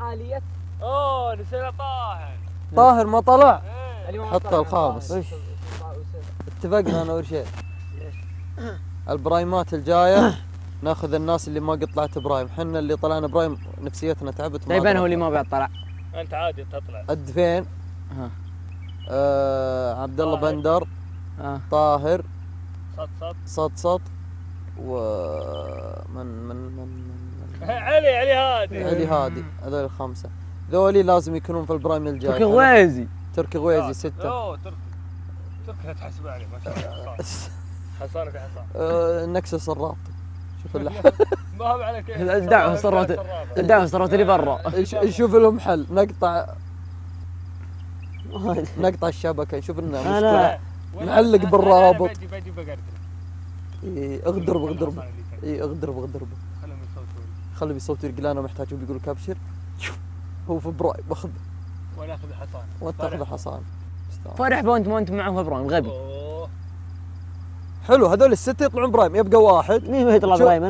آلية. أوه نسينا طاهر. طاهر ما طلع. إيه. حط طلع. الخامس. وش؟ اتفقنا أنا اول شيء البرايمات الجاية. ناخذ الناس اللي ما قد طلعت prime حنا اللي طلعنا prime نفسيتنا تعبت ما طيب أنا هو. اللي ما بيطلع أنت عادي تطلع الدفين ها. آه عبد الله. بندر. آه طاهر. صد صد. صد صد. و من من من, من, علي علي هادي علي هادي هذول الخمسة. ذولي لازم يكونون في ال prime الجاي. تركي غويزي تركي غويزي ستة. أوه تركي تركي لا تحسب عليه ما شاء الله. حصان. حصانك حصان. آه نكسس الرابط. شوف ما هو على كيف الدعوة صرت الدعوة صرت لي برا نش- نشوف لهم حل نقطع نقطع الشبكة. نشوف لنا مشكلة. نعلق بالرابط. بقدر. إيه، اغدرب اغدرب اي اغدرب اغدرب خليهم يصوتون خلهم يصوتوا يقول أنا محتاج بيقول كابشر. هو في برايم باخذ. ولا أخذ حصان؟ وانت تأخذ حصان. فرح بونت ما أنت معه في إبراهيم غبي حلو هذول السته يطلعون برايم يبقى واحد. مين ما يطلع إبراهيم